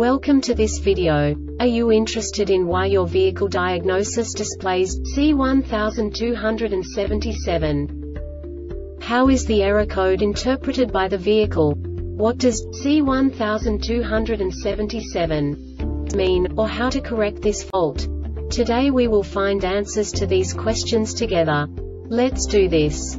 Welcome to this video. Are you interested in why your vehicle diagnosis displays C1277? How is the error code interpreted by the vehicle? What does C1277 mean, or how to correct this fault? Today we will find answers to these questions together. Let's do this.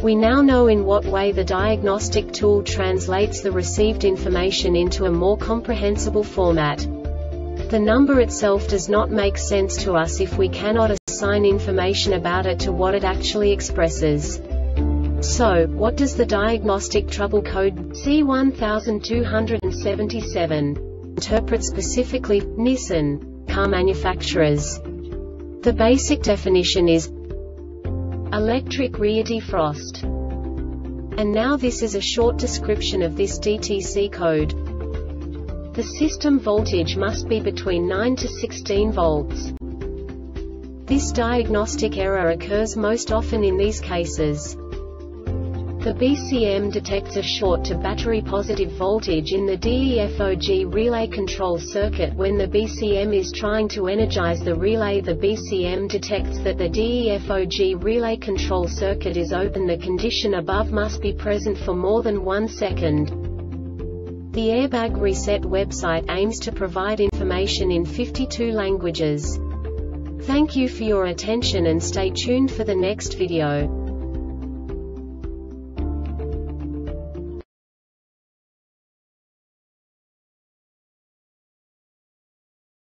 We now know in what way the diagnostic tool translates the received information into a more comprehensible format. The number itself does not make sense to us if we cannot assign information about it to what it actually expresses. So, what does the diagnostic trouble code C1277 interpret specifically, Nissan, car manufacturers? The basic definition is Electric rear defrost. And now this is a short description of this DTC code. The system voltage must be between 9 to 16 volts. This diagnostic error occurs most often in these cases. The BCM detects a short to battery positive voltage in the DEFOG relay control circuit when the BCM is trying to energize the relay the BCM detects that the DEFOG relay control circuit is open the condition above must be present for more than one second. The Airbag Reset website aims to provide information in 52 languages. Thank you for your attention and stay tuned for the next video.